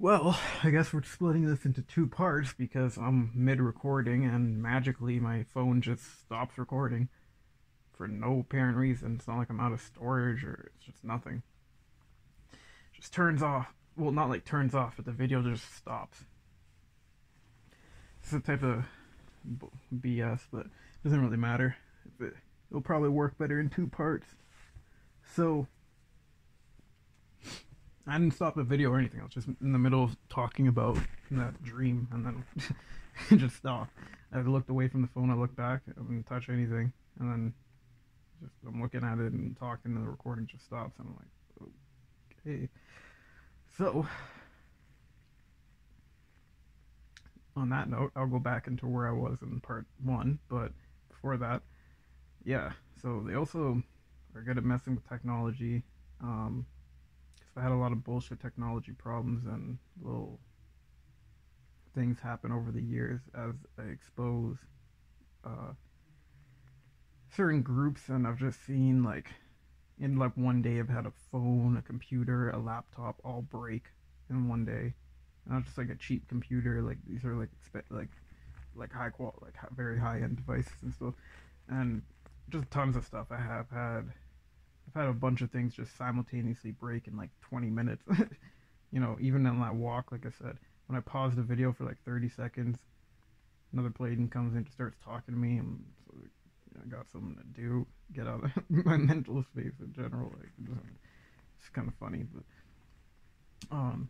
Well, I guess we're splitting this into two parts because I'm mid recording and magically my phone just stops recording for no apparent reason. It's not like I'm out of storage or it's just nothing. It just turns off. Well, not like turns off, but the video just stops. It's a type of BS, but it doesn't really matter. It'll probably work better in two parts. So, I didn't stop the video or anything. I was just in the middle of talking about that dream, and then it just stopped. I looked away from the phone. I looked back. I didn't touch anything, and then just I'm looking at it and talking, and the recording just stops. And I'm like, okay. So, on that note, I'll go back into where I was in part one. But before that, yeah. So they also are good at messing with technology. Um, I had a lot of bullshit technology problems and little things happen over the years as I expose uh, certain groups, and I've just seen like in like one day I've had a phone, a computer, a laptop all break in one day, not just like a cheap computer. Like these are like expect like like high quality, like very high end devices and stuff, and just tons of stuff I have had I've had a bunch of things just simultaneously break in like 20 minutes. you know, even on that walk, like I said, when I pause the video for like 30 seconds, another Pleiadian comes in and starts talking to me, and so, know, I got something to do, get out of my mental space in general. Like, it's kind of funny, but um,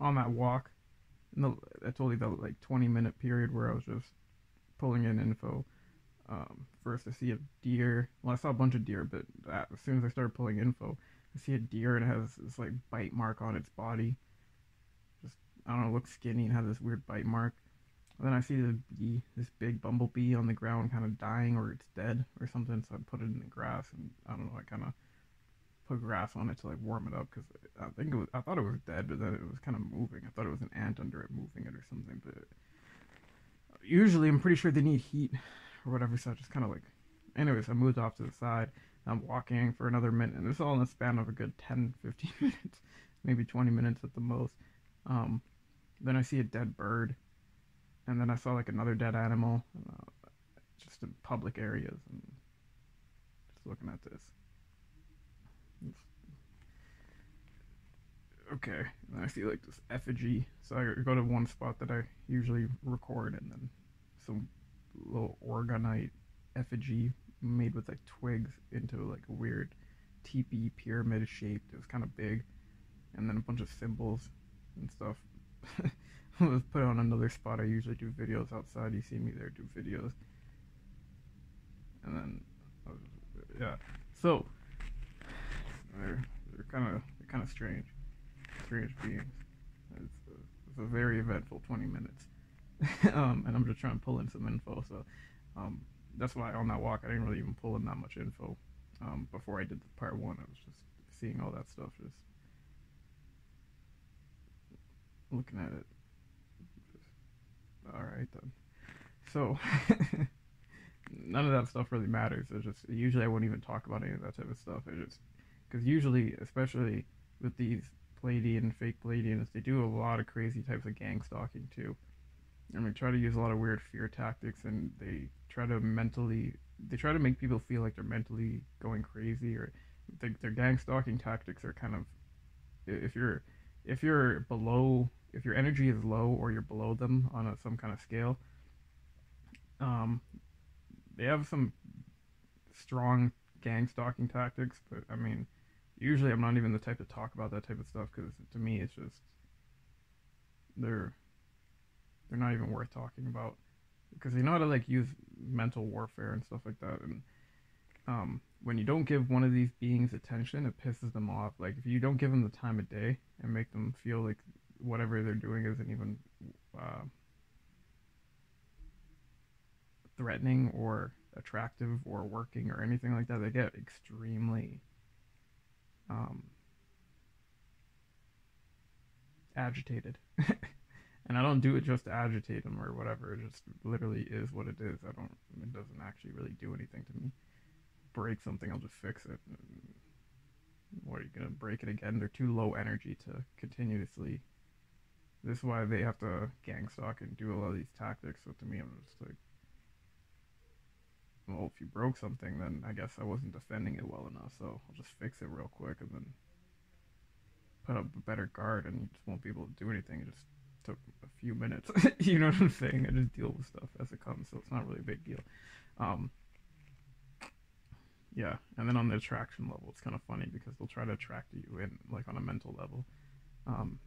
on that walk, in the, I told you that like 20 minute period where I was just pulling in info um, first I see a deer. Well, I saw a bunch of deer, but as soon as I started pulling info, I see a deer and it has this like bite mark on its body. Just I don't know, looks skinny and has this weird bite mark. And then I see the bee, this big bumblebee on the ground, kind of dying or it's dead or something. So I put it in the grass and I don't know, I kind of put grass on it to like warm it up because I think it was I thought it was dead, but then it was kind of moving. I thought it was an ant under it moving it or something, but usually I'm pretty sure they need heat or whatever. So I just kind of like, anyways, I moved off to the side. I'm walking for another minute, and it's all in the span of a good 10, 15 minutes, maybe 20 minutes at the most. Um, then I see a dead bird, and then I saw like another dead animal, uh, just in public areas, and just looking at this. Okay, and I see like this effigy. So I go to one spot that I usually record, and then some little orgonite effigy made with like twigs into like a weird teepee pyramid shape. It was kind of big, and then a bunch of symbols and stuff. I was put on another spot. I usually do videos outside. You see me there do videos, and then was, yeah. So they're they're kind of they're kind of strange, strange beings. It's a, it's a very eventful 20 minutes. um, and I'm just trying to pull in some info. So um, that's why on that walk I didn't really even pull in that much info um, before I did the part one. I was just seeing all that stuff, just looking at it. Just, all right then. So none of that stuff really matters. It's just usually I wouldn't even talk about any of that type of stuff. It just because usually, especially with these Pleiadian fake Pleiadians, they do a lot of crazy types of gang stalking too and mean, try to use a lot of weird fear tactics and they try to mentally they try to make people feel like they're mentally going crazy or their gang stalking tactics are kind of if you're if you're below if your energy is low or you're below them on a, some kind of scale um they have some strong gang stalking tactics but i mean usually i'm not even the type to talk about that type of stuff because to me it's just they're they're not even worth talking about. Because they know how to like use mental warfare and stuff like that and um, when you don't give one of these beings attention it pisses them off. Like if you don't give them the time of day and make them feel like whatever they're doing isn't even uh, threatening or attractive or working or anything like that they get extremely um, agitated and I don't do it just to agitate them or whatever. It just literally is what it is. I don't. It doesn't actually really do anything to me. Break something, I'll just fix it. what are you gonna break it again? They're too low energy to continuously. This is why they have to gang stalk and do a lot of these tactics. So to me, I'm just like, well, if you broke something, then I guess I wasn't defending it well enough. So I'll just fix it real quick and then put up a better guard, and you just won't be able to do anything. It just took a few minutes. you know what I'm saying? I just deal with stuff as it comes, so it's not really a big deal. Um, yeah, and then on the attraction level, it's kind of funny because they'll try to attract you in like on a mental level. Um,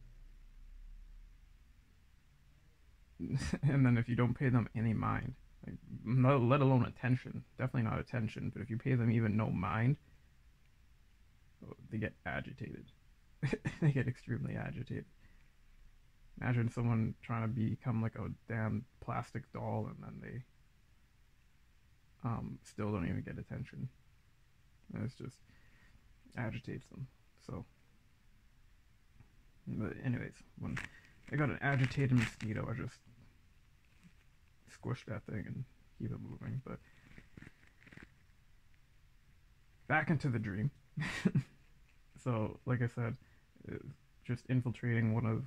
and then if you don't pay them any mind, like, let alone attention, definitely not attention, but if you pay them even no mind, oh, they get agitated. they get extremely agitated. Imagine someone trying to become like a damn plastic doll and then they um, still don't even get attention. And it's just agitates them. So, but anyways, when I got an agitated mosquito, I just squish that thing and keep it moving. But back into the dream. so, like I said, just infiltrating one of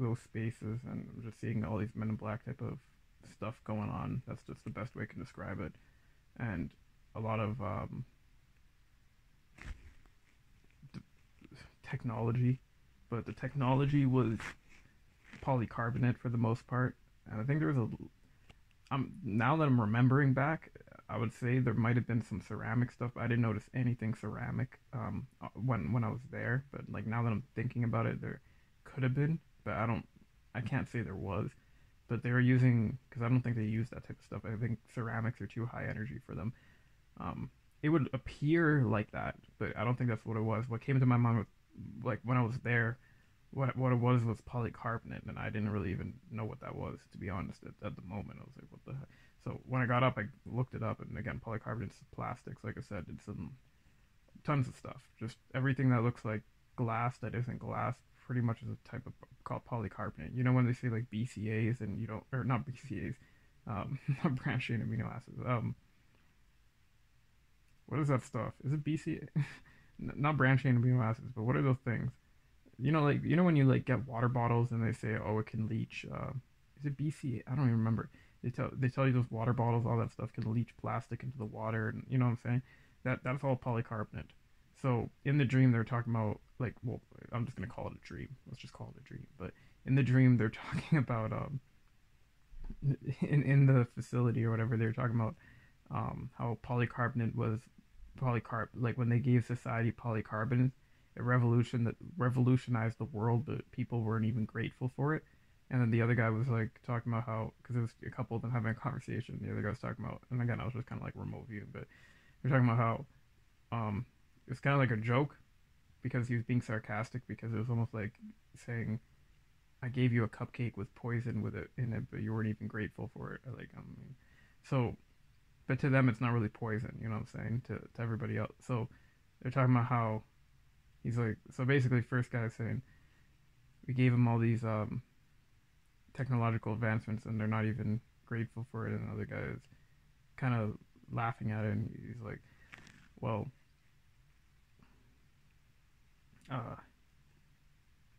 those spaces and just seeing all these Men in Black type of stuff going on. That's just the best way I can describe it. And a lot of um, technology, but the technology was polycarbonate for the most part. And I think there was a. Um, now that I'm remembering back, I would say there might have been some ceramic stuff. I didn't notice anything ceramic um, uh, when when I was there, but like now that I'm thinking about it, there could have been, but I don't. I can't say there was, but they were using because I don't think they use that type of stuff. I think ceramics are too high energy for them. Um, it would appear like that, but I don't think that's what it was. What came into my mind was like when I was there, what what it was was polycarbonate, and I didn't really even know what that was to be honest. At, at the moment, I was like, what the heck? So when I got up, I looked it up, and again, polycarbonate plastics. Like I said, it's some tons of stuff. Just everything that looks like glass that isn't glass, pretty much is a type of called polycarbonate. You know when they say like BCAs and you don't, or not BCAs, um, not branched chain amino acids. Um, what is that stuff? Is it BCA? not branched chain amino acids, but what are those things? You know, like you know when you like get water bottles and they say, oh, it can leach. Uh, is it BCA? I don't even remember. They tell they tell you those water bottles, all that stuff can leach plastic into the water, and you know what I'm saying. That that's all polycarbonate. So in the dream, they're talking about like, well, I'm just gonna call it a dream. Let's just call it a dream. But in the dream, they're talking about um, in in the facility or whatever, they're talking about um how polycarbonate was polycarb like when they gave society polycarbonate, a revolution that revolutionized the world, but people weren't even grateful for it. And then the other guy was like talking about how, because it was a couple of them having a conversation. The other guy was talking about, and again, I was just kind of like remote view, but they're talking about how um, it was kind of like a joke because he was being sarcastic because it was almost like saying, "I gave you a cupcake with poison with it in it, but you weren't even grateful for it." Like, I mean, so, but to them, it's not really poison. You know what I'm saying? To to everybody else, so they're talking about how he's like, so basically, first guy saying, we gave him all these um technological advancements and they're not even grateful for it and the other guy is kind of laughing at it and he's like well uh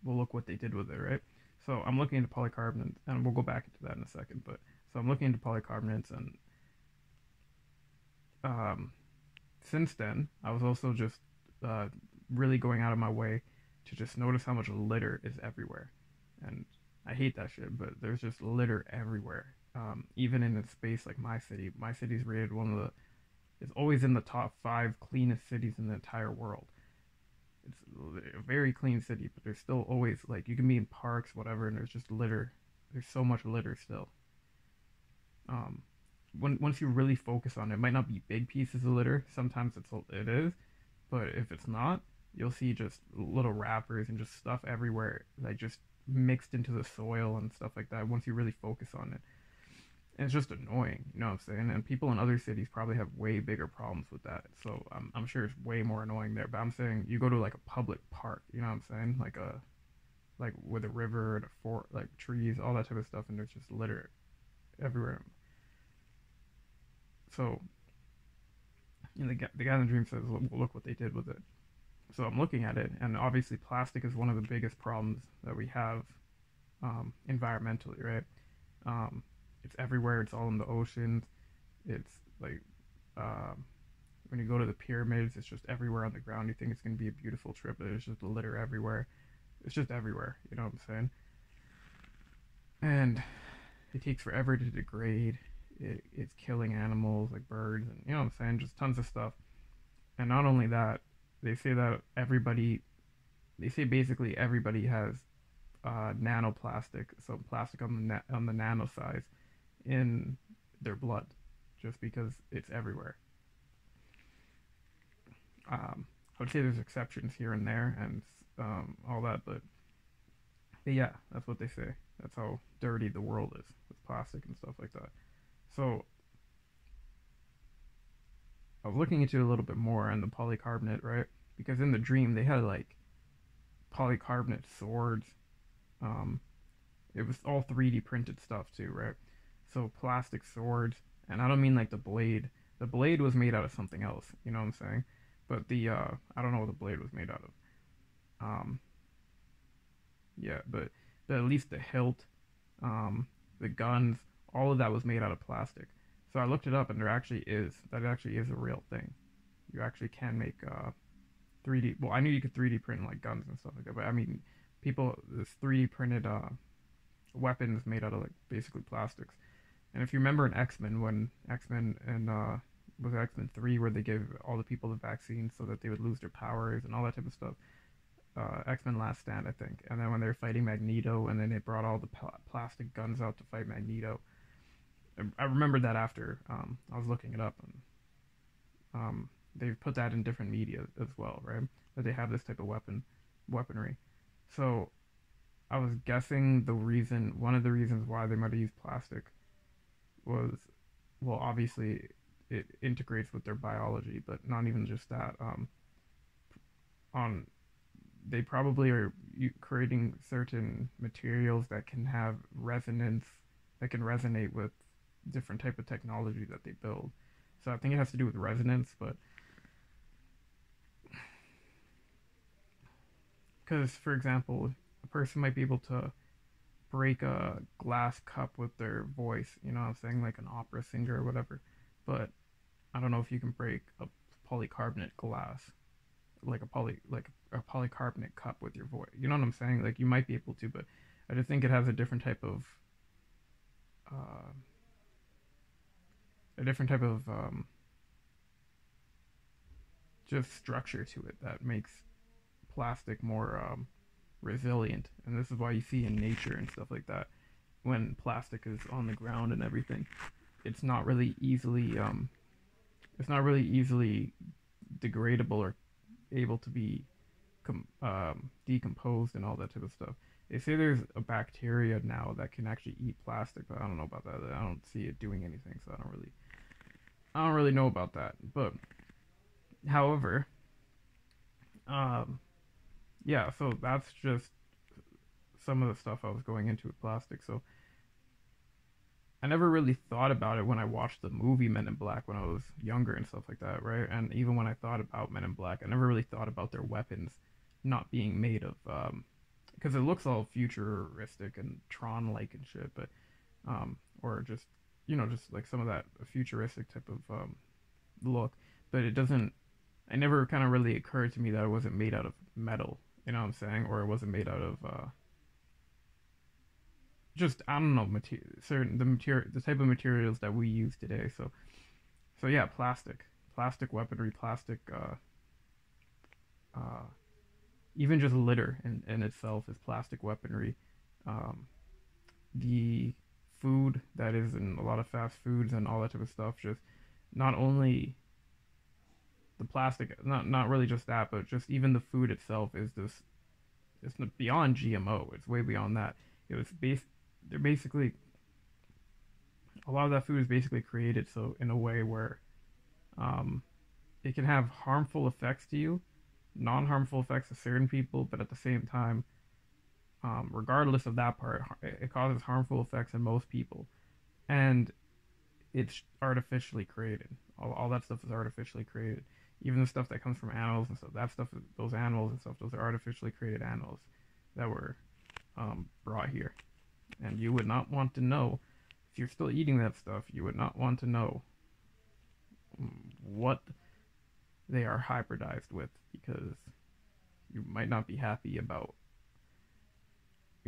well look what they did with it right so i'm looking into polycarbonates, and we'll go back into that in a second but so i'm looking into polycarbonates and um since then i was also just uh really going out of my way to just notice how much litter is everywhere and I hate that shit, but there's just litter everywhere. Um, even in a space like my city, my city's rated one of the, it's always in the top five cleanest cities in the entire world. It's a very clean city, but there's still always like you can be in parks, whatever, and there's just litter. There's so much litter still. Um, when once you really focus on it, it might not be big pieces of litter. Sometimes it's it is, but if it's not, you'll see just little wrappers and just stuff everywhere, like just mixed into the soil and stuff like that once you really focus on it. And it's just annoying, you know what I'm saying? And people in other cities probably have way bigger problems with that. So I'm, I'm sure it's way more annoying there. But I'm saying you go to like a public park, you know what I'm saying? Like a, like with a river and a fort, like trees, all that type of stuff, and there's just litter everywhere. So, you know, the the guy in the dream says, "Look what they did with it." so I'm looking at it, and obviously plastic is one of the biggest problems that we have um, environmentally, right? Um, it's everywhere. It's all in the oceans. It's like um, when you go to the pyramids, it's just everywhere on the ground. You think it's gonna be a beautiful trip, but it's just litter everywhere. It's just everywhere. You know what I'm saying? And it takes forever to degrade. It, it's killing animals like birds and you know what I'm saying, just tons of stuff. And not only that, they say that everybody, they say basically everybody has uh, nanoplastic, so plastic on the na- on the nano size, in their blood, just because it's everywhere. Um, I would say there's exceptions here and there and um, all that, but, but yeah, that's what they say. That's how dirty the world is with plastic and stuff like that. So I was looking into a little bit more and the polycarbonate, right? Because in the dream they had like polycarbonate swords. Um, it was all 3D printed stuff too, right? So plastic swords, and I don't mean like the blade. The blade was made out of something else, you know what I'm saying? But the uh, I don't know what the blade was made out of. Um, yeah, but but at least the hilt, um, the guns, all of that was made out of plastic. So I looked it up, and there actually is that actually is a real thing. You actually can make uh, 3D. Well, I knew you could 3D print like guns and stuff like that, but I mean, people this 3D printed uh, weapons made out of like basically plastics. And if you remember in X Men, when X Men and uh, was X Men Three, where they gave all the people the vaccine so that they would lose their powers and all that type of stuff. Uh, X Men Last Stand, I think. And then when they were fighting Magneto, and then they brought all the pl- plastic guns out to fight Magneto. I remember that after um, I was looking it up, and um, they've put that in different media as well, right? That they have this type of weapon, weaponry. So I was guessing the reason, one of the reasons why they might have used plastic was, well, obviously it integrates with their biology, but not even just that. Um, on they probably are creating certain materials that can have resonance, that can resonate with different type of technology that they build. So I think it has to do with resonance, but because for example, a person might be able to break a glass cup with their voice, you know what I'm saying, like an opera singer or whatever. But I don't know if you can break a polycarbonate glass, like a poly like a polycarbonate cup with your voice. You know what I'm saying? Like you might be able to, but I just think it has a different type of uh, a different type of um, just structure to it that makes plastic more um, resilient. And this is why you see in nature and stuff like that, when plastic is on the ground and everything, it's not really easily um, it's not really easily degradable or able to be com- um, decomposed and all that type of stuff. They say there's a bacteria now that can actually eat plastic, but I don't know about that. I don't see it doing anything, so I don't really, I don't really know about that. But, however, um, yeah. So that's just some of the stuff I was going into with plastic. So I never really thought about it when I watched the movie Men in Black when I was younger and stuff like that, right? And even when I thought about Men in Black, I never really thought about their weapons not being made of, um, because it looks all futuristic and Tron-like and shit, but, um, or just, you know, just like some of that futuristic type of um, look, but it doesn't. It never kind of really occurred to me that it wasn't made out of metal, you know what I'm saying, or it wasn't made out of. Uh, just I don't know material certain the material the type of materials that we use today. So so yeah, plastic, plastic weaponry, plastic. Uh, uh, even just litter in, in itself is plastic weaponry. Um, the food that is in a lot of fast foods and all that type of stuff just not only the plastic not not really just that but just even the food itself is this it's beyond gmo it's way beyond that it was based they're basically a lot of that food is basically created so in a way where um, it can have harmful effects to you, non-harmful effects to certain people, but at the same time, um, regardless of that part, it causes harmful effects in most people, and it's artificially created. All, all that stuff is artificially created. Even the stuff that comes from animals and stuff. That stuff, those animals and stuff, those are artificially created animals that were um, brought here, and you would not want to know if you're still eating that stuff. You would not want to know what they are hybridized with because you might not be happy about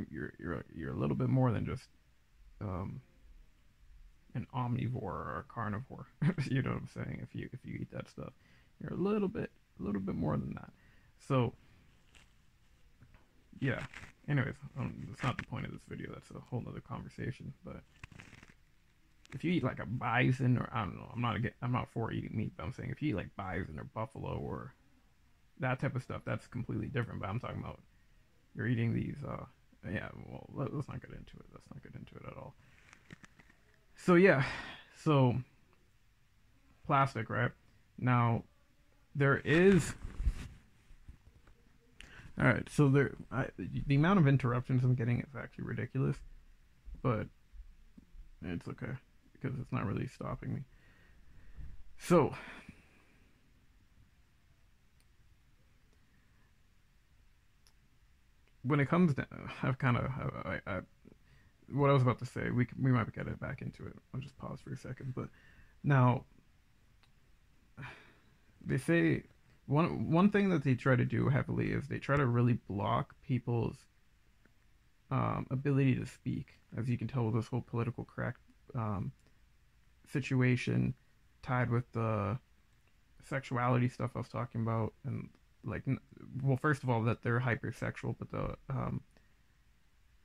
you're you're you're a little bit more than just um, an omnivore or a carnivore. you know what I'm saying? If you if you eat that stuff, you're a little bit a little bit more than that. So yeah. Anyways, um, that's not the point of this video. That's a whole other conversation. But if you eat like a bison or I don't know, I'm not a, I'm not for eating meat, but I'm saying if you eat like bison or buffalo or that type of stuff, that's completely different. But I'm talking about you're eating these. Uh, yeah. Well, let, us not get into it. Let's not get into it at all. So yeah, so plastic, right? Now there is. All right, so there, I, the amount of interruptions I'm getting is actually ridiculous, but it's okay because it's not really stopping me. So, when it comes down, I've kind of, I, I, what I was about to say, we we might get it back into it. I'll just pause for a second. But now, they say one one thing that they try to do heavily is they try to really block people's um, ability to speak. As you can tell with this whole political correct um, situation tied with the sexuality stuff I was talking about, and like, well, first of all, that they're hypersexual, but the um,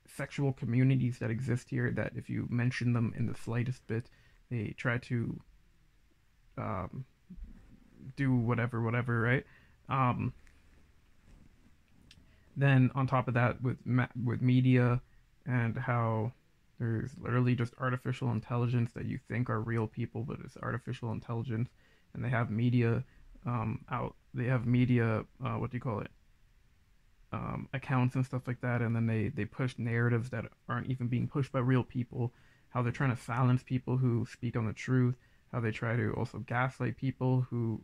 sexual communities that exist here, that if you mention them in the slightest bit, they try to um, do whatever, whatever, right? Um, then on top of that, with with media and how there's literally just artificial intelligence that you think are real people, but it's artificial intelligence. And they have media um, out. They have media. Uh, what do you call it? Um, accounts and stuff like that. And then they they push narratives that aren't even being pushed by real people. How they're trying to silence people who speak on the truth. How they try to also gaslight people who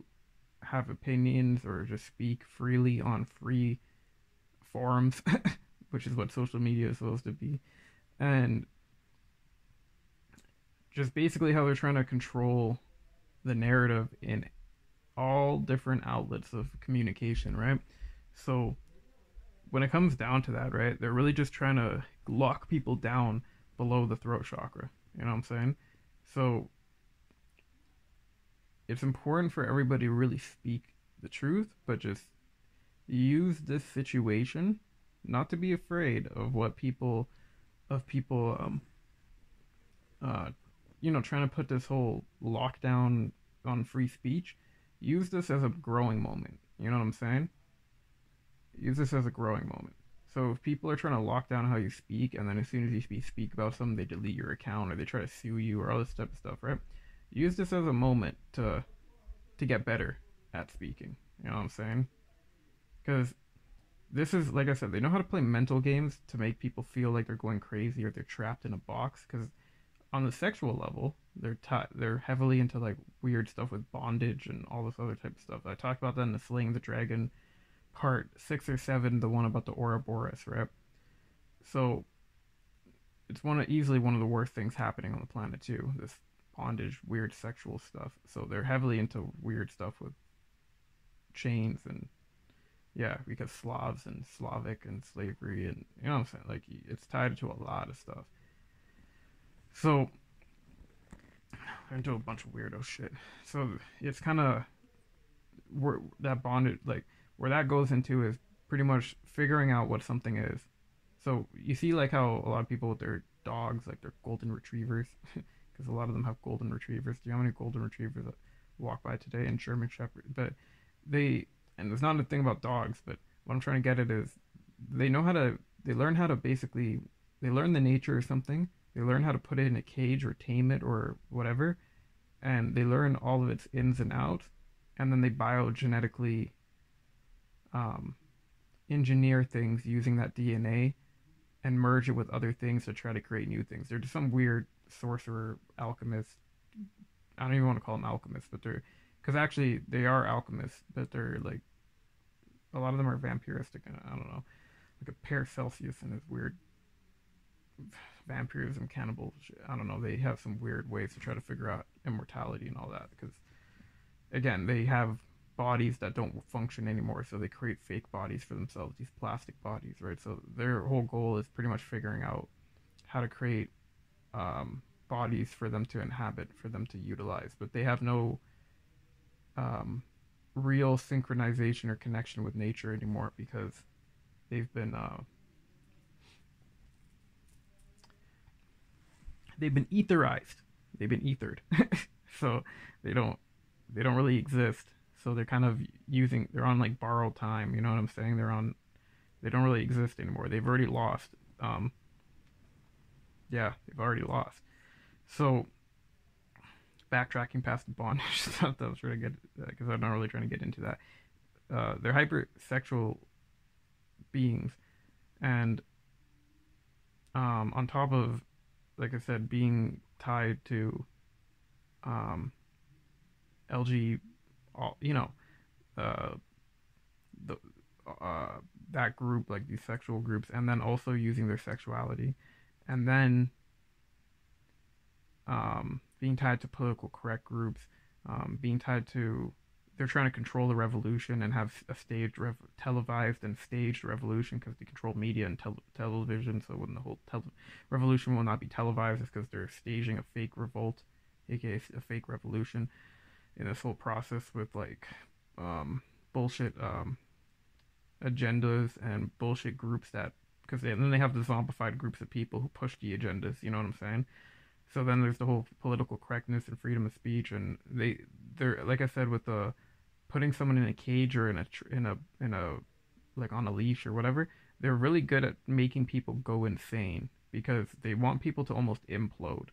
have opinions or just speak freely on free forums, which is what social media is supposed to be. And just basically how they're trying to control the narrative in all different outlets of communication, right? So when it comes down to that, right, they're really just trying to lock people down below the throat chakra. You know what I'm saying? So it's important for everybody to really speak the truth, but just use this situation not to be afraid of what people of people um uh you know, trying to put this whole lockdown on free speech, use this as a growing moment. You know what I'm saying? Use this as a growing moment. So if people are trying to lock down how you speak, and then as soon as you speak, speak about something, they delete your account or they try to sue you or all this type of stuff, right? Use this as a moment to to get better at speaking. You know what I'm saying? Because this is like I said, they know how to play mental games to make people feel like they're going crazy or they're trapped in a box. Because on the sexual level, they're t- they're heavily into like weird stuff with bondage and all this other type of stuff. I talked about that in the Slaying the Dragon part six or seven, the one about the Ouroboros, right? So it's one of easily one of the worst things happening on the planet too. This bondage, weird sexual stuff. So they're heavily into weird stuff with chains and yeah, because Slavs and Slavic and slavery and you know what I'm saying. Like it's tied to a lot of stuff. So, into a bunch of weirdo shit. So it's kind of where that bonded, like where that goes into is pretty much figuring out what something is. So you see, like how a lot of people with their dogs, like their golden retrievers, because a lot of them have golden retrievers. Do you know how many golden retrievers that walk by today and German Shepherd? But they, and there's not a thing about dogs, but what I'm trying to get at is they know how to, they learn how to basically, they learn the nature of something they learn how to put it in a cage or tame it or whatever, and they learn all of its ins and outs, and then they biogenetically um, engineer things using that DNA and merge it with other things to try to create new things. They're just some weird sorcerer, alchemist. I don't even want to call them alchemists, but they're because actually they are alchemists, but they're like a lot of them are vampiristic. And I don't know, like a Paracelsus and his weird vampirism, cannibals. I don't know. They have some weird ways to try to figure out immortality and all that because again they have bodies that don't function anymore, so they create fake bodies for themselves, these plastic bodies, right? So their whole goal is pretty much figuring out how to create um, bodies for them to inhabit, for them to utilize, but they have no um, real synchronization or connection with nature anymore because they've been uh, they've been etherized, they've been ethered, so they don't they don't really exist. So they're kind of using they're on like borrowed time you know what i'm saying? They're on they don't really exist anymore. They've already lost um yeah they've already lost. So backtracking past the bondage stuff that was really good because uh, i'm not really trying to get into that. Uh, they're hypersexual beings and um on top of like i said being tied to um lg you know uh the uh that group like these sexual groups and then also using their sexuality and then um being tied to political correct groups um being tied to they're trying to control the revolution and have a staged rev- televised and staged revolution because they control media and tel- television so when the whole tel- revolution will not be televised it's because they're staging a fake revolt aka a fake revolution in this whole process with like um, bullshit um, agendas and bullshit groups that because then they have the zombified groups of people who push the agendas. You know what I'm saying? So then there's the whole political correctness and freedom of speech, and they they're like I said with the putting someone in a cage or in a in a in a like on a leash or whatever. They're really good at making people go insane because they want people to almost implode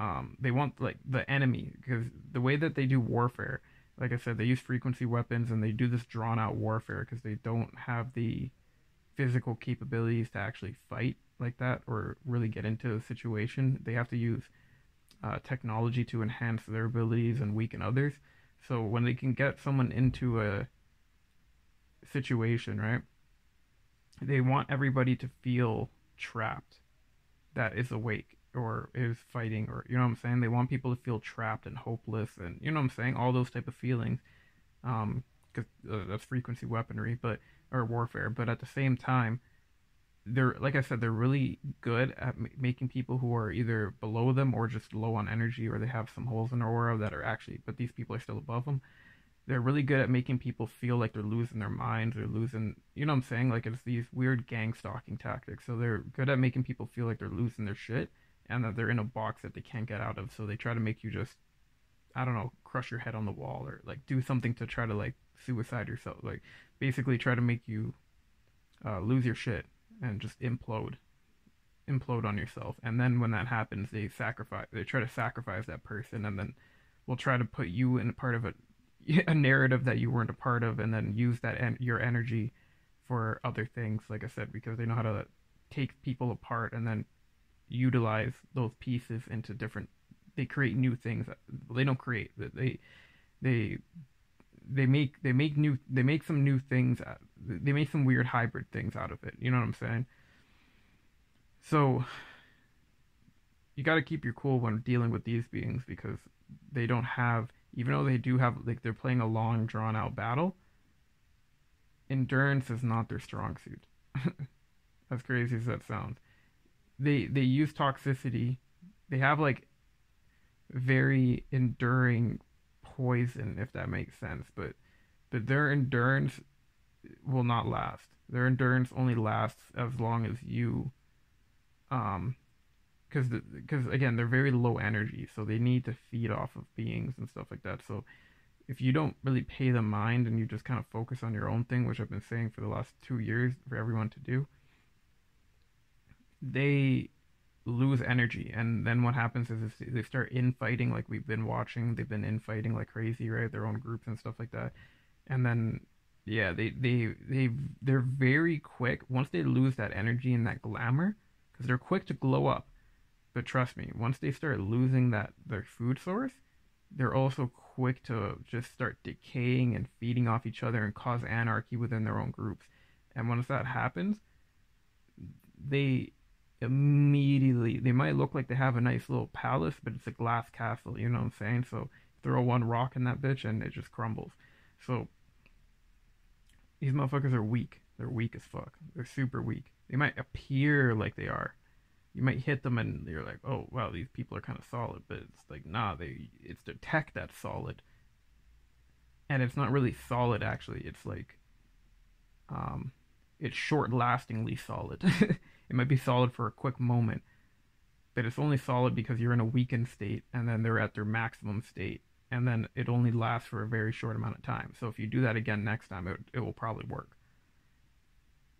um, they want like the enemy because the way that they do warfare, like I said, they use frequency weapons and they do this drawn out warfare because they don't have the physical capabilities to actually fight like that or really get into a situation. They have to use uh, technology to enhance their abilities and weaken others. So when they can get someone into a situation, right, they want everybody to feel trapped that is awake or is fighting or you know what I'm saying they want people to feel trapped and hopeless and you know what I'm saying all those type of feelings um cuz uh, that's frequency weaponry but or warfare but at the same time they're like I said they're really good at m- making people who are either below them or just low on energy or they have some holes in their aura that are actually but these people are still above them they're really good at making people feel like they're losing their minds or losing you know what I'm saying like it's these weird gang stalking tactics so they're good at making people feel like they're losing their shit and that they're in a box that they can't get out of. So they try to make you just, I don't know, crush your head on the wall or like do something to try to like suicide yourself. Like basically try to make you uh, lose your shit and just implode, implode on yourself. And then when that happens, they sacrifice, they try to sacrifice that person, and then will try to put you in a part of a a narrative that you weren't a part of, and then use that en- your energy for other things. Like I said, because they know how to take people apart and then utilize those pieces into different they create new things they don't create they they they make they make new they make some new things uh, they make some weird hybrid things out of it. You know what i'm saying? So you got to keep your cool when dealing with these beings because they don't have even though they do have like they're playing a long drawn out battle endurance is not their strong suit. As crazy as that sounds. They they use toxicity. They have like very enduring poison, if that makes sense. But but their endurance will not last. Their endurance only lasts as long as you, um, because because again they're very low energy, so they need to feed off of beings and stuff like that. So if you don't really pay the mind and you just kind of focus on your own thing, which I've been saying for the last two years for everyone to do, they lose energy. And then what happens is they start infighting like we've been watching they've been infighting like crazy right? Their own groups and stuff like that. And then yeah they they they they're very quick. Once they lose that energy and that glamour because they're quick to glow up. But trust me once they start losing that their food source they're also quick to just start decaying and feeding off each other and cause anarchy within their own groups. And once that happens, they immediately they might look like they have a nice little palace, but it's a glass castle, you know what I'm saying? So throw one rock in that bitch and it just crumbles. So these motherfuckers are weak. They're weak as fuck. They're super weak. They might appear like they are. You might hit them and you're like, oh wow, these people are kind of solid, but it's like nah, they it's their tech that's solid, and it's not really solid actually. It's like, um, it's short-lastingly solid. it might be solid for a quick moment, but it's only solid because you're in a weakened state, and then they're at their maximum state, and then it only lasts for a very short amount of time. So if you do that again next time, it it will probably work.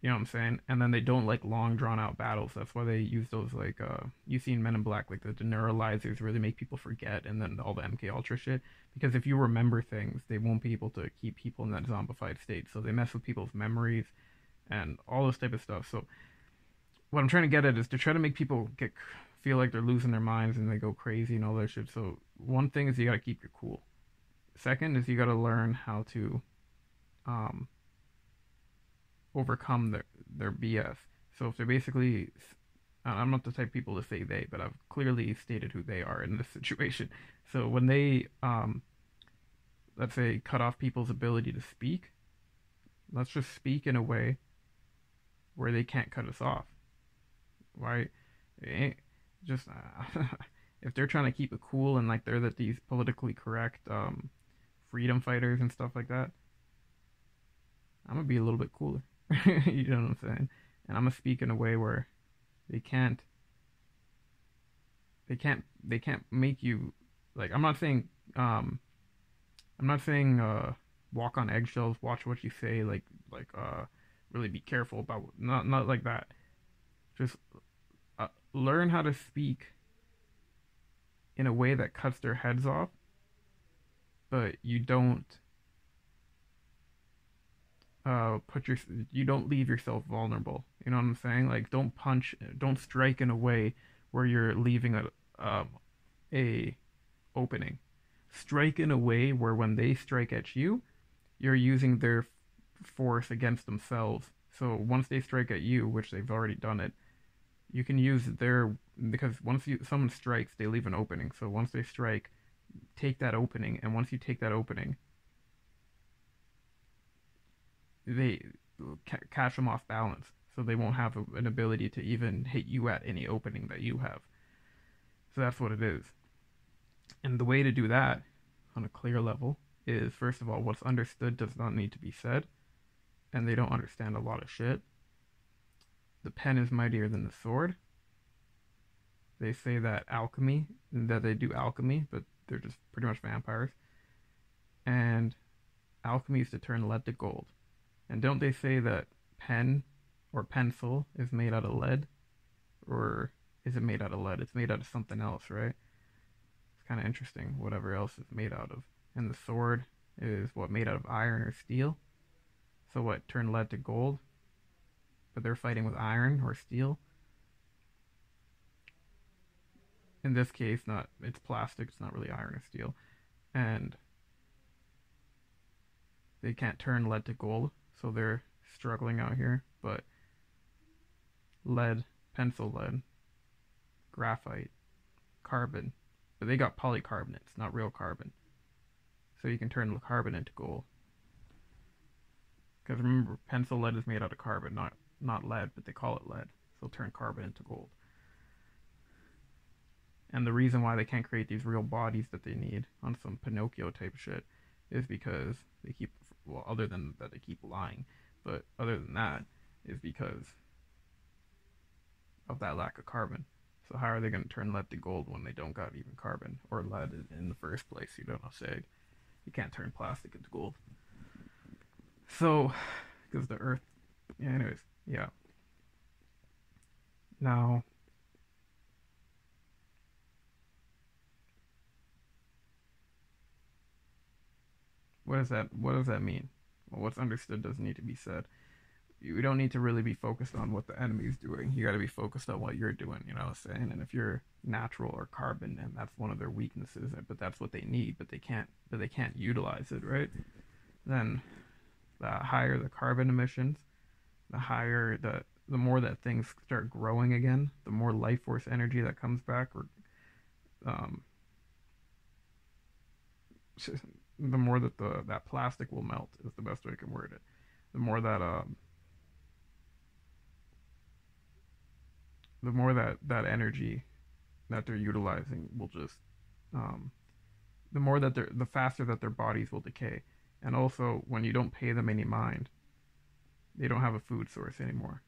You know what I'm saying? And then they don't like long drawn out battles. That's why they use those like uh you've seen Men in Black, like the deneuralizers where they make people forget and then all the MK Ultra shit. Because if you remember things, they won't be able to keep people in that zombified state. So they mess with people's memories and all this type of stuff. So what I'm trying to get at is to try to make people get feel like they're losing their minds and they go crazy and all that shit. So one thing is you gotta keep your cool. Second is you gotta learn how to um overcome their their BS. So if they're basically, I'm not the type of people to say they, but I've clearly stated who they are in this situation. So when they, um, let's say, cut off people's ability to speak, let's just speak in a way where they can't cut us off. Right? Just uh, if they're trying to keep it cool and like they're that these politically correct um, freedom fighters and stuff like that, I'm gonna be a little bit cooler. you know what I'm saying? And I'm gonna speak in a way where they can't they can't they can't make you like I'm not saying um I'm not saying uh walk on eggshells, watch what you say, like like uh really be careful about not not like that. Just learn how to speak in a way that cuts their heads off, but you don't uh put your you don't leave yourself vulnerable. You know what i'm saying? Like don't punch don't strike in a way where you're leaving a um a opening. Strike in a way where when they strike at you you're using their force against themselves. So once they strike at you which they've already done it you can use their because once you someone strikes they leave an opening so once they strike take that opening and once you take that opening they catch them off balance, so they won't have a, an ability to even hit you at any opening that you have. So that's what it is. And the way to do that on a clear level is first of all, what's understood does not need to be said, and they don't understand a lot of shit. The pen is mightier than the sword. They say that alchemy, that they do alchemy, but they're just pretty much vampires. And alchemy is to turn lead to gold. And don't they say that pen or pencil is made out of lead? Or is it made out of lead? It's made out of something else, right? It's kind of interesting, whatever else is made out of. And the sword is what made out of iron or steel. So what turned lead to gold? But they're fighting with iron or steel. In this case, not it's plastic. It's not really iron or steel, and they can't turn lead to gold so they're struggling out here. But lead, pencil lead, graphite, carbon, but they got polycarbonates, not real carbon. So you can turn carbon into gold. Because remember, pencil lead is made out of carbon, not not lead, but they call it lead. So turn carbon into gold. And the reason why they can't create these real bodies that they need on some Pinocchio type shit is because they keep well, other than that they keep lying, but other than that, is because of that lack of carbon. So how are they going to turn lead to gold when they don't got even carbon or lead in the first place? You don't know, say you can't turn plastic into gold. So, because the Earth, yeah. Anyways, yeah. Now, What does that What does that mean? Well, what's understood doesn't need to be said. you don't need to really be focused on what the enemy's doing. You got to be focused on what you're doing. You know what I'm saying? And if you're natural or carbon, and that's one of their weaknesses, but that's what they need, but they can't, but they can't utilize it, right? Then, the higher the carbon emissions, the higher the the more that things start growing again, the more life force energy that comes back, or um, the more that the that plastic will melt is the best way I can word it. The more that um, the more that that energy that they're utilizing will just um, the more that they're the faster that their bodies will decay and also when you don't pay them any mind they don't have a food source anymore.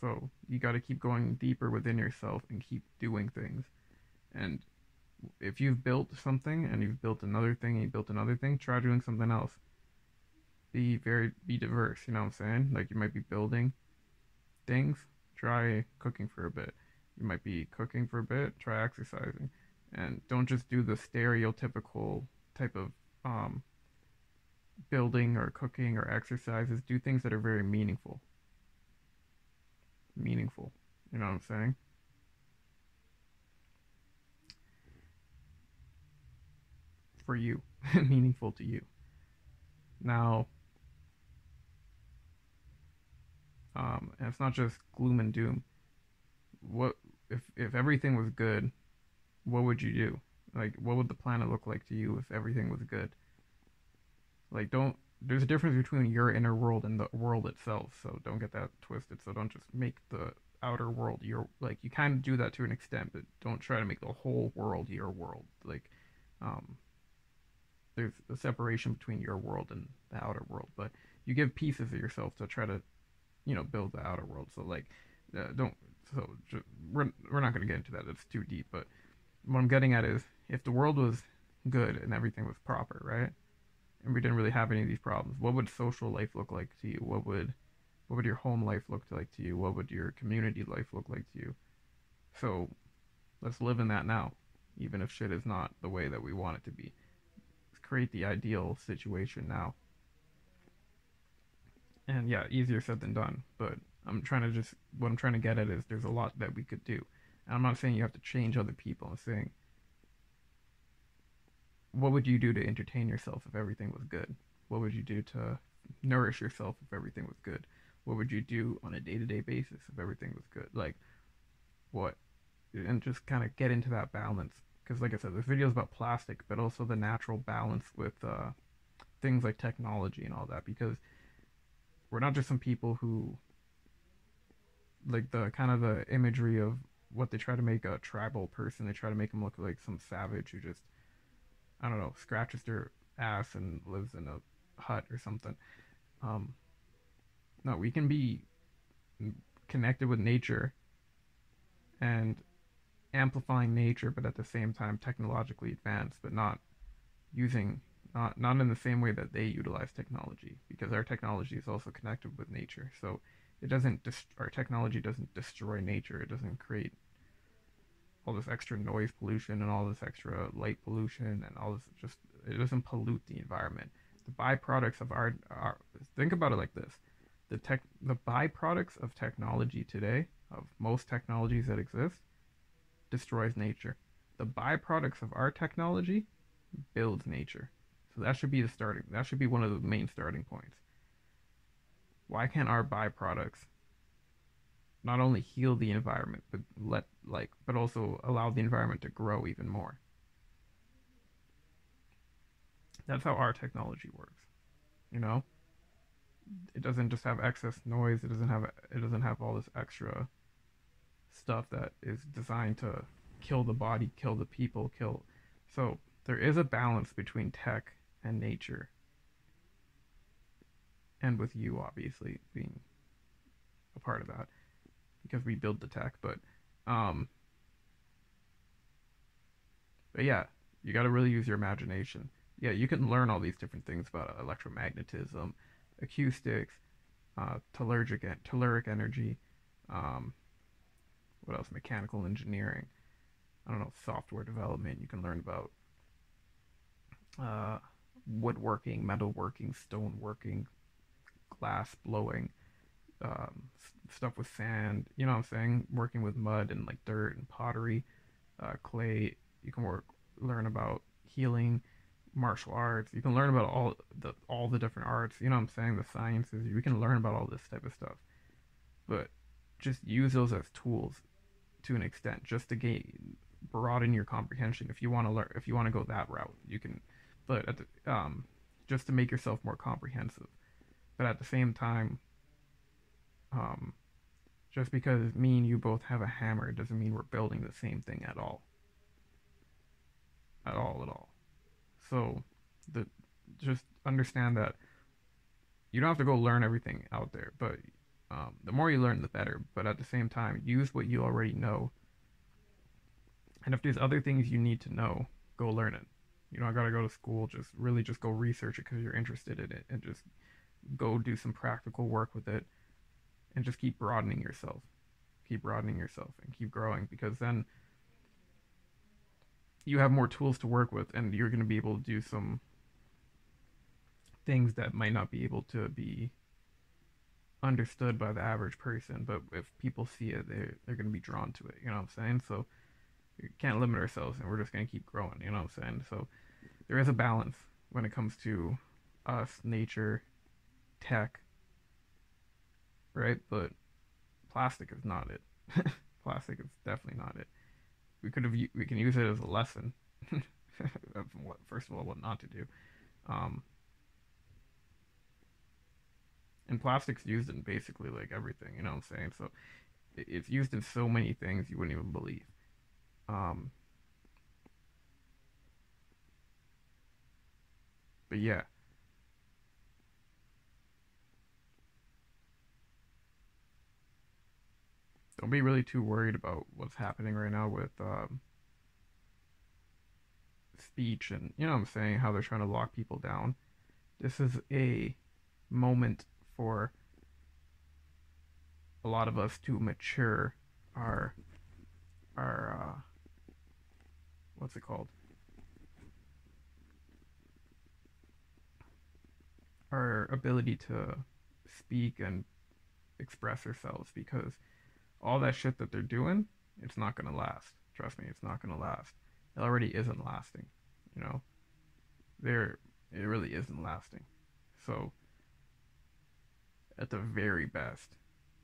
So you got to keep going deeper within yourself and keep doing things. And if you've built something and you've built another thing and you built another thing try doing something else. Be very be diverse you know what i'm saying? Like you might be building things try cooking for a bit. You might be cooking for a bit try exercising. And don't just do the stereotypical type of um, building or cooking or exercises do things that are very meaningful meaningful you know what i'm saying for you meaningful to you now um, and it's not just gloom and doom. What if if everything was good? What would you do? Like, what would the planet look like to you if everything was good? Like, don't. There's a difference between your inner world and the world itself, so don't get that twisted. So don't just make the outer world your like. You kind of do that to an extent, but don't try to make the whole world your world. Like, um, there's a separation between your world and the outer world, but you give pieces of yourself to try to you know build the outer world. So like, uh, don't. So just, we're we're not going to get into that. It's too deep. But what I'm getting at is, if the world was good and everything was proper, right, and we didn't really have any of these problems, what would social life look like to you? What would what would your home life look like to you? What would your community life look like to you? So let's live in that now, even if shit is not the way that we want it to be. Let's create the ideal situation now and yeah, easier said than done. But I'm trying to just what I'm trying to get at is there's a lot that we could do. And I'm not saying you have to change other people. I'm saying what would you do to entertain yourself if everything was good? What would you do to nourish yourself if everything was good? What would you do on a day to day basis if everything was good? Like what? And just kind of get into that balance. Because, like I said, this video is about plastic, but also the natural balance with uh, things like technology and all that. Because we're not just some people who like the kind of the imagery of what they try to make a tribal person. They try to make them look like some savage who just I don't know scratches their ass and lives in a hut or something. Um, no, we can be connected with nature and amplifying nature, but at the same time technologically advanced, but not using not not in the same way that they utilize technology because our technology is also connected with nature so it doesn't dist- our technology doesn't destroy nature it doesn't create all this extra noise pollution and all this extra light pollution and all this just it doesn't pollute the environment the byproducts of our, our think about it like this the tech the byproducts of technology today of most technologies that exist destroys nature the byproducts of our technology builds nature so that should be the starting. That should be one of the main starting points. Why can't our byproducts not only heal the environment, but let like, but also allow the environment to grow even more? That's how our technology works. You know, it doesn't just have excess noise. It doesn't have it doesn't have all this extra stuff that is designed to kill the body, kill the people, kill. So there is a balance between tech and nature. And with you, obviously, being a part of that because we build the tech. But, um, but yeah, you got to really use your imagination. Yeah, you can learn all these different things about electromagnetism, acoustics, uh, telluric, telluric energy, um, what else? Mechanical engineering. I don't know, software development. You can learn about uh, woodworking, metalworking, stoneworking, glass blowing, um, stuff with sand. You know what I'm saying? Working with mud and like dirt and pottery, uh, clay. You can work, learn about healing, martial arts. You can learn about all the all the different arts. You know what I'm saying? The sciences. You can learn about all this type of stuff, but just use those as tools to an extent, just to gain broaden your comprehension. If you want to learn, if you want to go that route, you can. But at the, um, just to make yourself more comprehensive. But at the same time, um, just because me and you both have a hammer doesn't mean we're building the same thing at all. At all, at all. So, the just understand that you don't have to go learn everything out there, but um, the more you learn, the better. But at the same time, use what you already know. And if there's other things you need to know, go learn it. You don't gotta go to school. Just really just go research it because you're interested in it, and just go do some practical work with it, and just keep broadening yourself. Keep broadening yourself and keep growing because then you have more tools to work with, and you're gonna be able to do some things that might not be able to be understood by the average person, but if people see it, they're, they're going to be drawn to it. You know what I'm saying? So we can't limit ourselves and we're just going to keep growing. You know what I'm saying? So there is a balance when it comes to us, nature, tech, right? But plastic is not it. plastic is definitely not it. We could have we can use it as a lesson of what first of all what not to do. Um, and plastic's used in basically like everything, you know what I'm saying? So it's used in so many things you wouldn't even believe. Um, but yeah. Don't be really too worried about what's happening right now with um, speech and, you know what I'm saying, how they're trying to lock people down. This is a moment for a lot of us to mature our our uh, what's it called our ability to speak and express ourselves because all that shit that they're doing it's not gonna last trust me it's not gonna last it already isn't lasting you know there it really isn't lasting so at the very best.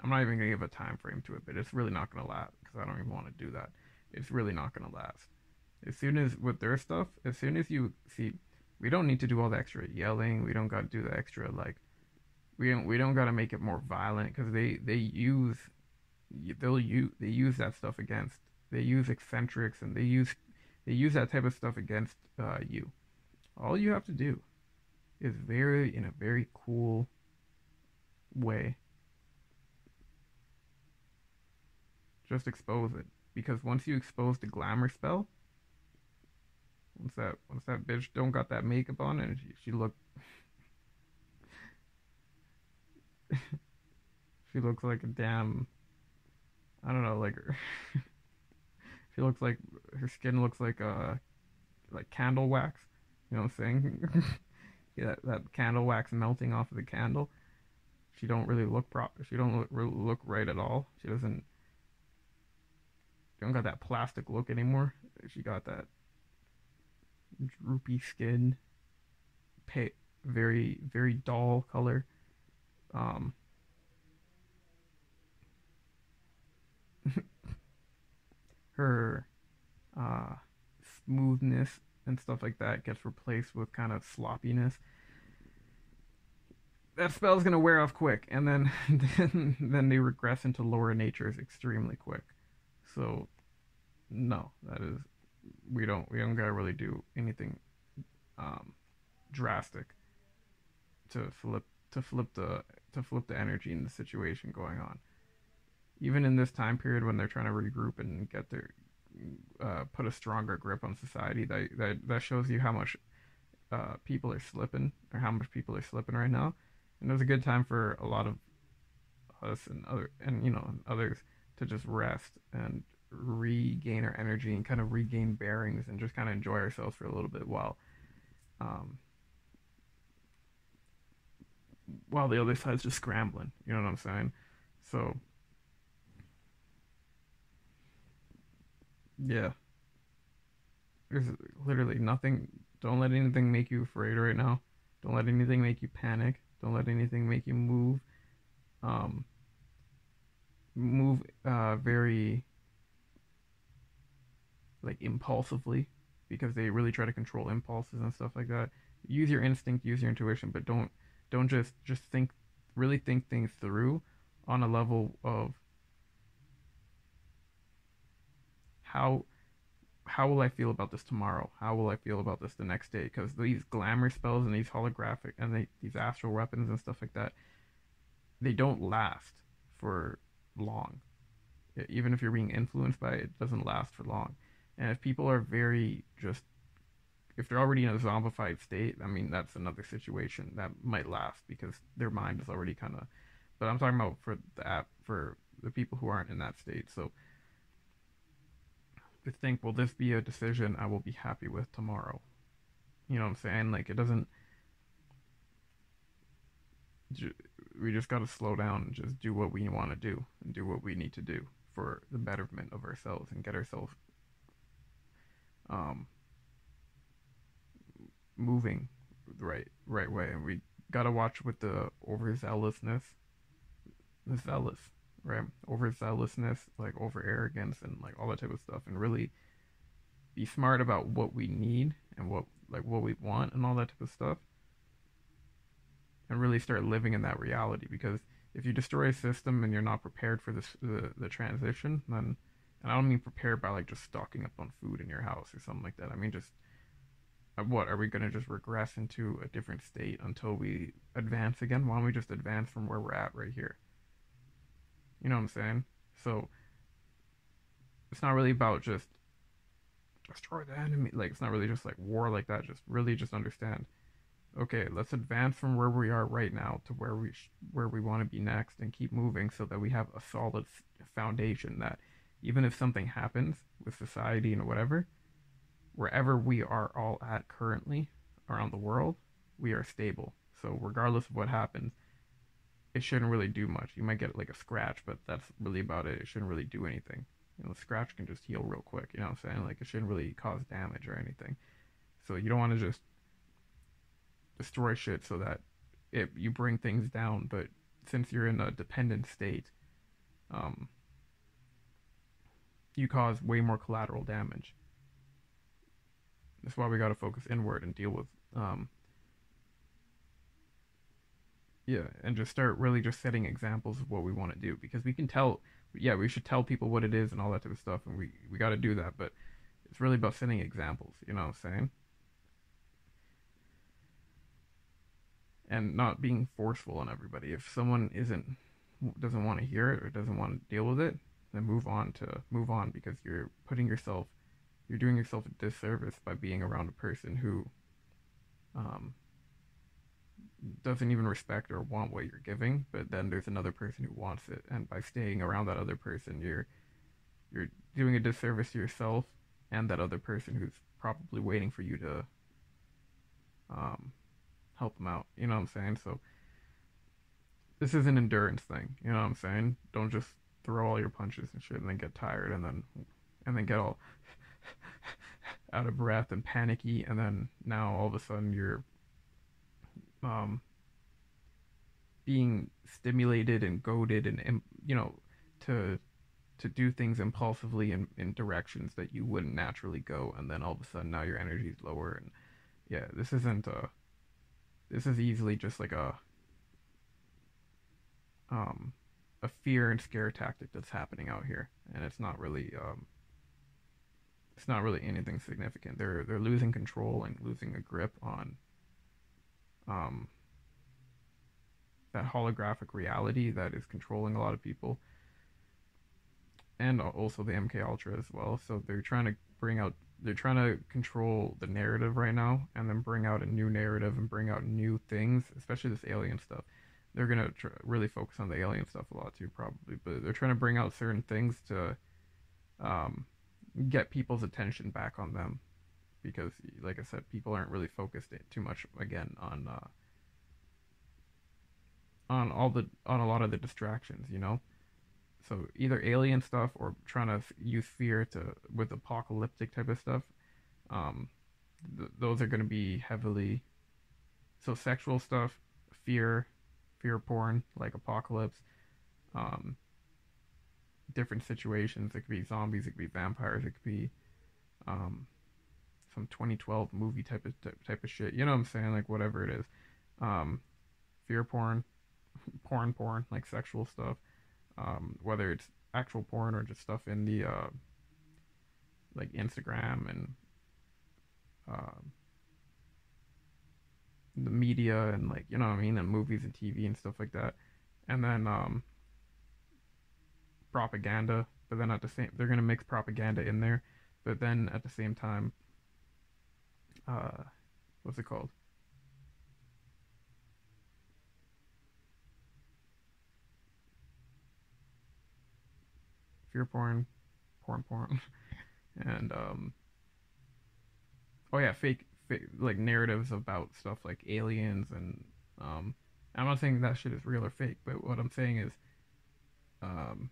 I'm not even gonna give a time frame to it, but it's really not gonna last because I don't even want to do that. It's really not gonna last. As soon as with their stuff, as soon as you see, we don't need to do all the extra yelling. We don't got to do the extra like, we don't we don't got to make it more violent because they they use they'll use they use that stuff against they use eccentrics and they use they use that type of stuff against uh, you. All you have to do is very in a very cool way. Just expose it. Because once you expose the glamour spell, once that once that bitch don't got that makeup on and she, she look she looks like a damn I don't know, like she looks like her skin looks like uh, like candle wax. You know what I'm saying? yeah, that, that candle wax melting off of the candle she don't really look proper. She don't look, really look right at all. She doesn't. She don't got that plastic look anymore. She got that droopy skin, pay, very very dull color. Um, her uh, smoothness and stuff like that gets replaced with kind of sloppiness that spell's gonna wear off quick, and then then then they regress into lower natures extremely quick. So, no, that is we don't we don't gotta really do anything um, drastic to flip to flip the to flip the energy in the situation going on. Even in this time period when they're trying to regroup and get their uh, put a stronger grip on society, that that that shows you how much uh, people are slipping or how much people are slipping right now and it was a good time for a lot of us and other and you know others to just rest and regain our energy and kind of regain bearings and just kind of enjoy ourselves for a little bit while um, while the other side's just scrambling. You know what I'm saying? So yeah, there's literally nothing. Don't let anything make you afraid right now. Don't let anything make you panic. Don't let anything make you move. Um, move uh, very like impulsively because they really try to control impulses and stuff like that. Use your instinct, use your intuition, but don't don't just just think really think things through on a level of how how will I feel about this tomorrow? How will I feel about this the next day? Because these glamour spells and these holographic and they, these astral weapons and stuff like that, they don't last for long. Even if you're being influenced by it, it doesn't last for long. And if people are very just, if they're already in a zombified state, I mean, that's another situation that might last because their mind is already kind of. But I'm talking about for the app, for the people who aren't in that state. So to think, will this be a decision I will be happy with tomorrow? You know what I'm saying? Like, it doesn't. We just got to slow down and just do what we want to do and do what we need to do for the betterment of ourselves and get ourselves um, moving the right right way. And we got to watch with the overzealousness, the zealous right? Overzealousness, like over arrogance and like all that type of stuff, and really be smart about what we need and what like what we want and all that type of stuff, and really start living in that reality. Because if you destroy a system and you're not prepared for this the, the transition, then and I don't mean prepared by like just stocking up on food in your house or something like that. I mean just uh, what are we going to just regress into a different state until we advance again? Why don't we just advance from where we're at right here? You know what I'm saying? So it's not really about just destroy the enemy. Like it's not really just like war like that. Just really just understand. Okay, let's advance from where we are right now to where we sh- where we want to be next, and keep moving so that we have a solid foundation. That even if something happens with society and whatever, wherever we are all at currently around the world, we are stable. So regardless of what happens, it shouldn't really do much. You might get like a scratch, but that's really about it. It shouldn't really do anything. You know, scratch can just heal real quick. You know what I'm saying? Like it shouldn't really cause damage or anything. So you don't want to just destroy shit so that it you bring things down. But since you're in a dependent state, um, you cause way more collateral damage. That's why we got to focus inward and deal with um, yeah, and just start really just setting examples of what we want to do because we can tell. Yeah, we should tell people what it is and all that type of stuff, and we we got to do that. But it's really about setting examples. You know what I'm saying? And not being forceful on everybody. If someone isn't doesn't want to hear it or doesn't want to deal with it, then move on to move on because you're putting yourself, you're doing yourself a disservice by being around a person who, um, doesn't even respect or want what you're giving, but then there's another person who wants it, and by staying around that other person, you're you're doing a disservice to yourself and that other person who's probably waiting for you to um, help them out. You know what I'm saying? So this is an endurance thing. You know what I'm saying? Don't just throw all your punches and shit and then get tired and then and then get all out of breath and panicky and then now all of a sudden you're um, being stimulated and goaded and you know to to do things impulsively in, in directions that you wouldn't naturally go and then all of a sudden now your energy is lower and yeah this isn't a this is easily just like a um a fear and scare tactic that's happening out here and it's not really um it's not really anything significant. They're they're losing control and losing a grip on um, that holographic reality that is controlling a lot of people, and also the MK Ultra as well. So they're trying to bring out, they're trying to control the narrative right now, and then bring out a new narrative and bring out new things, especially this alien stuff. They're gonna tr- really focus on the alien stuff a lot too, probably, but they're trying to bring out certain things to um, get people's attention back on them because, like I said, people aren't really focused too much again on uh, on all the on a lot of the distractions, you know. So either alien stuff or trying to use fear to with apocalyptic type of stuff. Um, th- those are going to be heavily so sexual stuff, fear, fear porn like apocalypse, um, different situations. It could be zombies, it could be vampires, it could be um, some 2012 movie type of type of shit. You know what I'm saying? Like whatever it is. Um, fear porn, porn, porn, like sexual stuff. Um, whether it's actual porn or just stuff in the uh, like Instagram and uh, the media and like you know what I mean, and movies and TV and stuff like that. And then um, propaganda, but then at the same, they're gonna mix propaganda in there, but then at the same time, uh, what's it called? fear porn, porn porn, and um, oh yeah, fake, fake like narratives about stuff like aliens and um, I'm not saying that shit is real or fake, but what I'm saying is, um,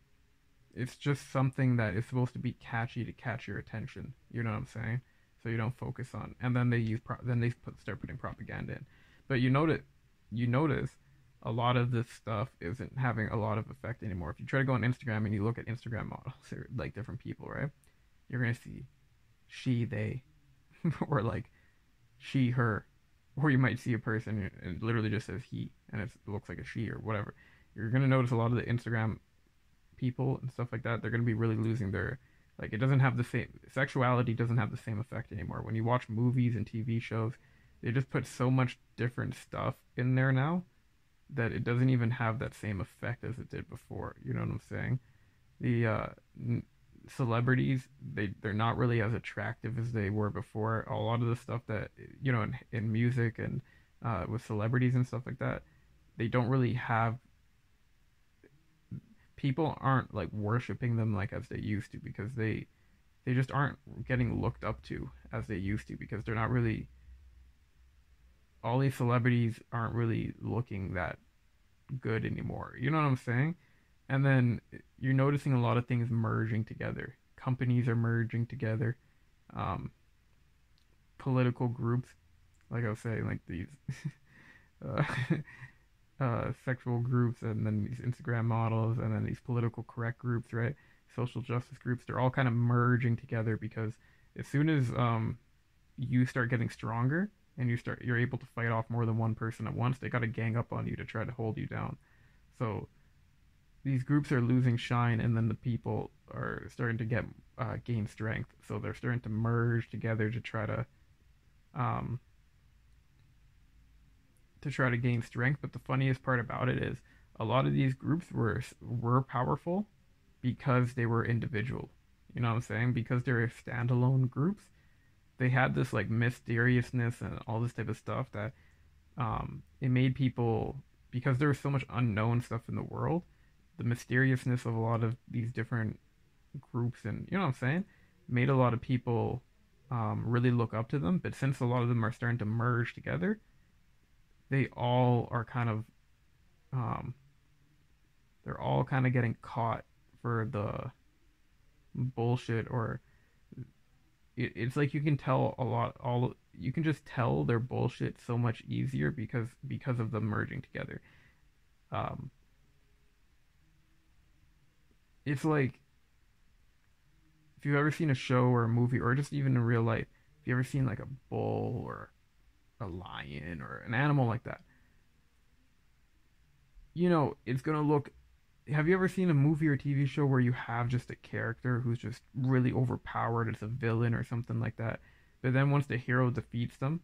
it's just something that is supposed to be catchy to catch your attention. You know what I'm saying? So you don't focus on, and then they use pro- then they put, start putting propaganda in. But you notice, you notice a lot of this stuff isn't having a lot of effect anymore. If you try to go on Instagram and you look at Instagram models, or like different people, right? You're gonna see she, they, or like she, her, or you might see a person and it literally just says he, and it looks like a she or whatever. You're gonna notice a lot of the Instagram people and stuff like that. They're gonna be really losing their like. It doesn't have the same sexuality doesn't have the same effect anymore. When you watch movies and TV shows, they just put so much different stuff in there now that it doesn't even have that same effect as it did before. You know what I'm saying? The uh, n- celebrities they they're not really as attractive as they were before. A lot of the stuff that you know in, in music and uh, with celebrities and stuff like that, they don't really have. People aren't like worshiping them like as they used to because they they just aren't getting looked up to as they used to because they're not really all these celebrities aren't really looking that good anymore. You know what I'm saying? And then you're noticing a lot of things merging together. Companies are merging together. Um, political groups, like I was saying, like these uh, uh, sexual groups, and then these Instagram models, and then these political correct groups, right? Social justice groups. They're all kind of merging together because as soon as um, you start getting stronger, and you start you're able to fight off more than one person at once, they got to gang up on you to try to hold you down. So these groups are losing shine, and then the people are starting to get uh, gain strength. So they're starting to merge together to try to um, to try to gain strength. But the funniest part about it is a lot of these groups were were powerful because they were individual. You know what I'm saying? Because they're standalone groups they had this like mysteriousness and all this type of stuff that um, it made people because there was so much unknown stuff in the world the mysteriousness of a lot of these different groups and you know what i'm saying made a lot of people um, really look up to them but since a lot of them are starting to merge together they all are kind of um, they're all kind of getting caught for the bullshit or it, it's like you can tell a lot all you can just tell their bullshit so much easier because because of them merging together. Um it's like if you've ever seen a show or a movie or just even in real life if you ever seen like a bull or a lion or an animal like that you know it's gonna look have you ever seen a movie or TV show where you have just a character who's just really overpowered as a villain or something like that, but then once the hero defeats them,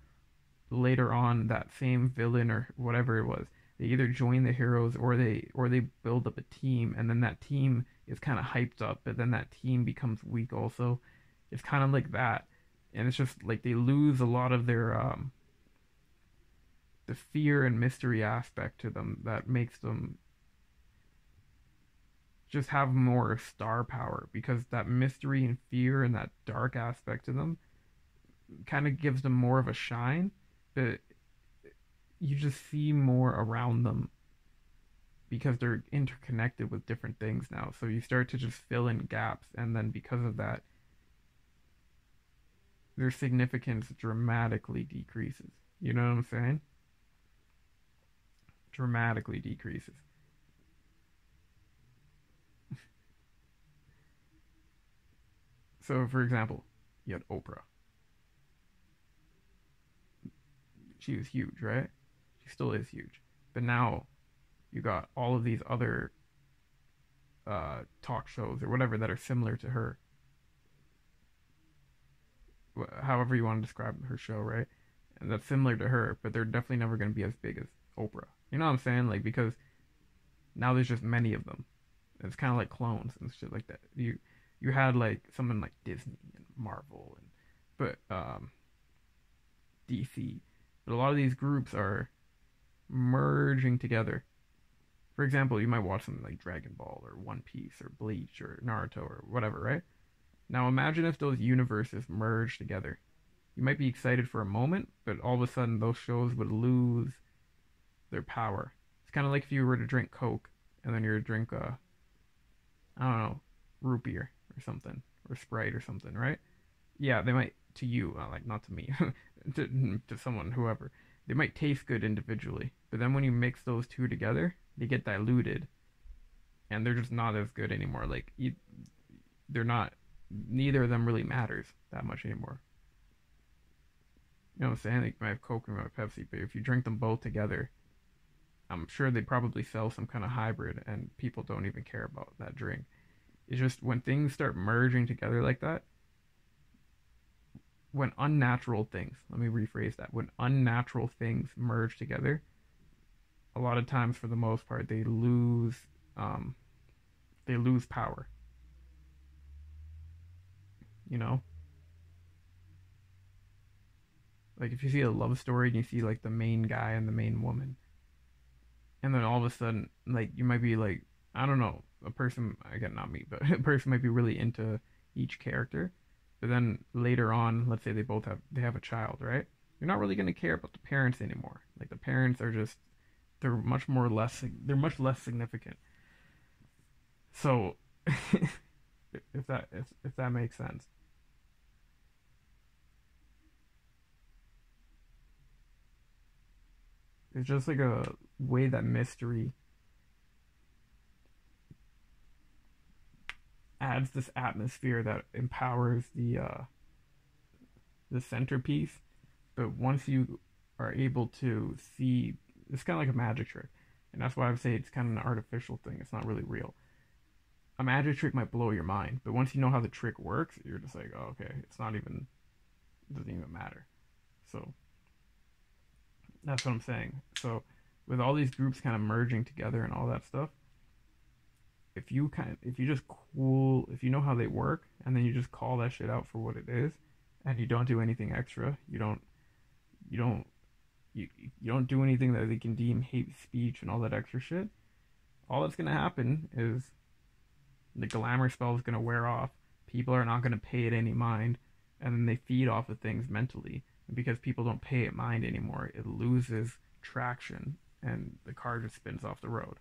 later on that same villain or whatever it was, they either join the heroes or they or they build up a team and then that team is kind of hyped up, but then that team becomes weak also. It's kind of like that. And it's just like they lose a lot of their um the fear and mystery aspect to them that makes them just have more star power because that mystery and fear and that dark aspect to them kind of gives them more of a shine but you just see more around them because they're interconnected with different things now. So you start to just fill in gaps, and then because of that, their significance dramatically decreases. You know what I'm saying? Dramatically decreases. so, for example, you had Oprah. She was huge, right? She still is huge. But now you got all of these other uh, talk shows or whatever that are similar to her. However you want to describe her show, right? And that's similar to her, but they're definitely never going to be as big as Oprah. You know what I'm saying? Like because now there's just many of them. It's kind of like clones and shit like that. You you had like someone like Disney and Marvel and but um DC. But a lot of these groups are merging together for example, you might watch something like Dragon Ball or One Piece or Bleach or Naruto or whatever, right? Now imagine if those universes merged together. You might be excited for a moment, but all of a sudden those shows would lose their power. It's kind of like if you were to drink Coke and then you to drink, uh, I don't know, root beer or something, or Sprite or something, right? Yeah, they might, to you, uh, like not to me, to, to someone, whoever, they might taste good individually, but then when you mix those two together, they get diluted and they're just not as good anymore like you, they're not neither of them really matters that much anymore you know what i'm saying like I have coke and have pepsi but if you drink them both together i'm sure they probably sell some kind of hybrid and people don't even care about that drink. It's just when things start merging together like that when unnatural things let me rephrase that when unnatural things merge together a lot of times for the most part they lose um, they lose power. You know? Like if you see a love story and you see like the main guy and the main woman and then all of a sudden like you might be like i don't know a person I again not me but a person might be really into each character but then later on let's say they both have they have a child right you're not really going to care about the parents anymore like the parents are just they're much more less they're much less significant. So if that if, if that makes sense. It's just like a way that mystery adds this atmosphere that empowers the uh, the centerpiece. But once you are able to see it's kind of like a magic trick, and that's why I would say it's kind of an artificial thing. It's not really real. A magic trick might blow your mind, but once you know how the trick works, you're just like, oh, okay, it's not even, it doesn't even matter. So that's what I'm saying. So with all these groups kind of merging together and all that stuff, if you kind of, if you just cool, if you know how they work, and then you just call that shit out for what it is, and you don't do anything extra, you don't, you don't you you don't do anything that they can deem hate speech and all that extra shit, all that's gonna happen is the glamour spell is gonna wear off. People are not gonna pay it any mind, and then they feed off of things mentally. Because people don't pay it mind anymore, it loses traction, and the car just spins off the road.